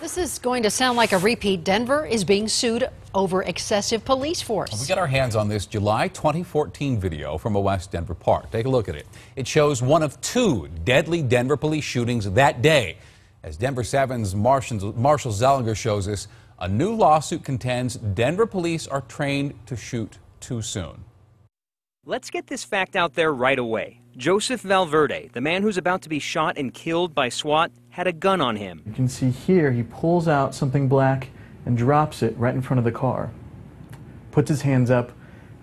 This is going to sound like a repeat. Denver is being sued over excessive police force. We got our hands on this July 2014 video from a West Denver park. Take a look at it. It shows one of two deadly Denver police shootings that day. As Denver 7's Marshall, Marshall Zellinger shows us, a new lawsuit contends Denver police are trained to shoot too soon. Let's get this fact out there right away. Joseph Valverde, the man who's about to be shot and killed by SWAT, had a gun on him. You can see here he pulls out something black and drops it right in front of the car. Puts his hands up,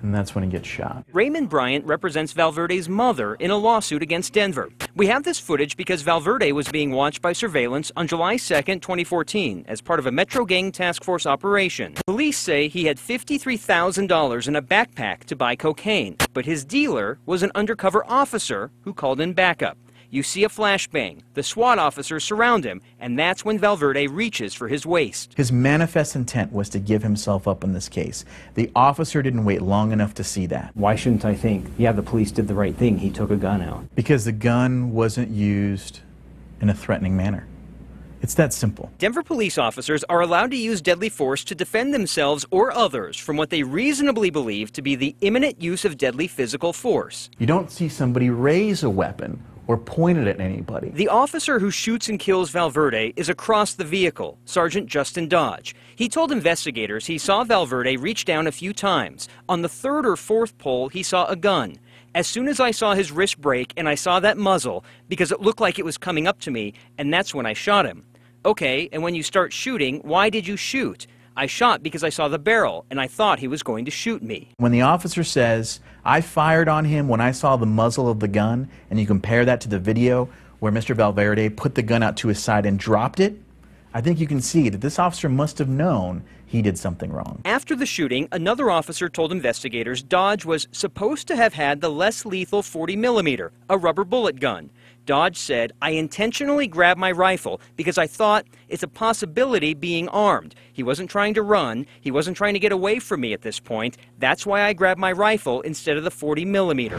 and that's when he gets shot. Raymond Bryant represents Valverde's mother in a lawsuit against Denver. We have this footage because Valverde was being watched by surveillance on July 2, 2014, as part of a Metro Gang Task Force operation. Police say he had $53,000 in a backpack to buy cocaine, but his dealer was an undercover officer who called in backup. You see a flashbang. The SWAT officers surround him, and that's when Valverde reaches for his waist. His manifest intent was to give himself up in this case. The officer didn't wait long enough to see that. Why shouldn't I think, yeah, the police did the right thing? He took a gun out. Because the gun wasn't used in a threatening manner. It's that simple. Denver police officers are allowed to use deadly force to defend themselves or others from what they reasonably believe to be the imminent use of deadly physical force. You don't see somebody raise a weapon or pointed at anybody. The officer who shoots and kills Valverde is across the vehicle, Sergeant Justin Dodge. He told investigators he saw Valverde reach down a few times. On the third or fourth pole, he saw a gun. As soon as I saw his wrist break and I saw that muzzle, because it looked like it was coming up to me, and that's when I shot him. Okay, and when you start shooting, why did you shoot? I shot because I saw the barrel and I thought he was going to shoot me. When the officer says, I fired on him when I saw the muzzle of the gun, and you compare that to the video where Mr. Valverde put the gun out to his side and dropped it, I think you can see that this officer must have known he did something wrong. After the shooting, another officer told investigators Dodge was supposed to have had the less lethal 40 millimeter, a rubber bullet gun. Dodge said, I intentionally grabbed my rifle because I thought it's a possibility being armed. He wasn't trying to run. He wasn't trying to get away from me at this point. That's why I grabbed my rifle instead of the 40 millimeter.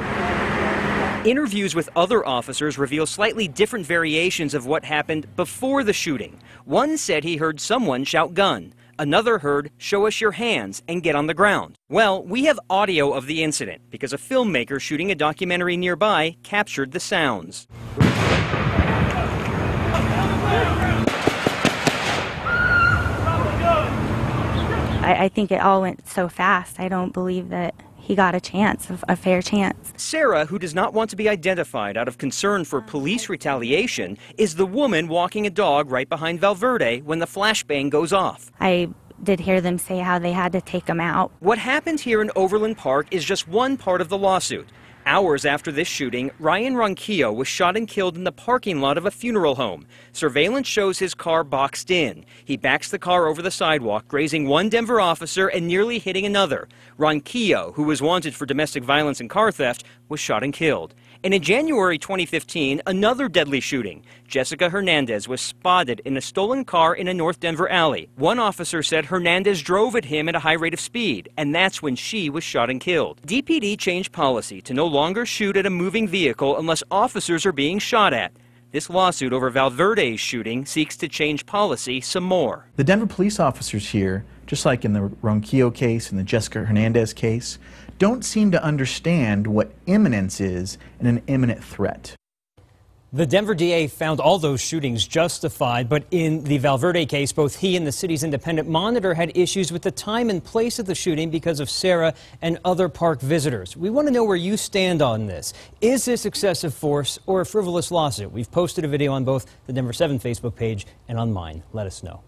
Interviews with other officers reveal slightly different variations of what happened before the shooting. One said he heard someone shout gun. Another heard, show us your hands and get on the ground. Well, we have audio of the incident because a filmmaker shooting a documentary nearby captured the sounds. I, I think it all went so fast. I don't believe that he got a chance, a fair chance. Sarah, who does not want to be identified out of concern for oh, police retaliation, is the woman walking a dog right behind Valverde when the flashbang goes off. I did hear them say how they had to take him out. What happened here in Overland Park is just one part of the lawsuit. Hours after this shooting, Ryan Ronquillo was shot and killed in the parking lot of a funeral home. Surveillance shows his car boxed in. He backs the car over the sidewalk, grazing one Denver officer and nearly hitting another. Ronquillo, who was wanted for domestic violence and car theft, was shot and killed. And in January 2015, another deadly shooting. Jessica Hernandez was spotted in a stolen car in a North Denver alley. One officer said Hernandez drove at him at a high rate of speed, and that's when she was shot and killed. DPD changed policy to no longer shoot at a moving vehicle unless officers are being shot at. This lawsuit over Valverde's shooting seeks to change policy some more. The Denver police officers here, just like in the Ronquillo case and the Jessica Hernandez case, don't seem to understand what imminence is in an imminent threat. The Denver DA found all those shootings justified, but in the Valverde case, both he and the city's independent monitor had issues with the time and place of the shooting because of Sarah and other park visitors. We want to know where you stand on this. Is this excessive force or a frivolous lawsuit? We've posted a video on both the Denver 7 Facebook page and on mine. Let us know.